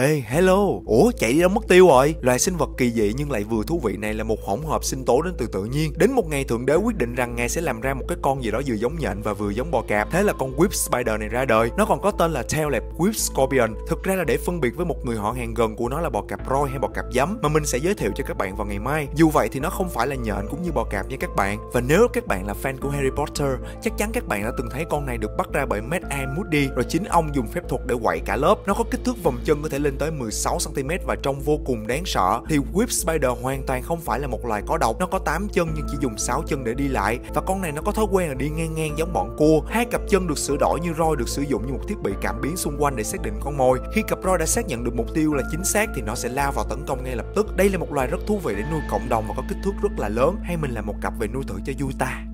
Ê, hello! Ủa, chạy đi đâu mất tiêu rồi? Loài sinh vật kỳ dị nhưng lại vừa thú vị này là một hỗn hợp sinh tố đến từ tự nhiên. Đến một ngày thượng đế quyết định rằng ngài sẽ làm ra một cái con gì đó vừa giống nhện và vừa giống bò cạp. Thế là con Whip Spider này ra đời. Nó còn có tên là Taillab Whip Scorpion. Thực ra là để phân biệt với một người họ hàng gần của nó là bò cạp roi hay bò cạp giấm mà mình sẽ giới thiệu cho các bạn vào ngày mai. Dù vậy thì nó không phải là nhện cũng như bò cạp nha các bạn. Và nếu các bạn là fan của Harry Potter, chắc chắn các bạn đã từng thấy con này được bắt ra bởi Mad Eye Moody rồi chính ông dùng phép thuật để quậy cả lớp. Nó có kích thước vòng chân có thể lên tới 16 cm và trông vô cùng đáng sợ. Thì Whip Spider hoàn toàn không phải là một loài có độc. Nó có 8 chân nhưng chỉ dùng 6 chân để đi lại và con này nó có thói quen là đi ngang ngang giống bọn cua. Hai cặp chân được sửa đổi như roi được sử dụng như một thiết bị cảm biến xung quanh để xác định con mồi. Khi cặp roi đã xác nhận được mục tiêu là chính xác thì nó sẽ lao vào tấn công ngay lập tức. Đây là một loài rất thú vị để nuôi cộng đồng và có kích thước rất là lớn. Hay mình làm một cặp về nuôi thử cho vui ta.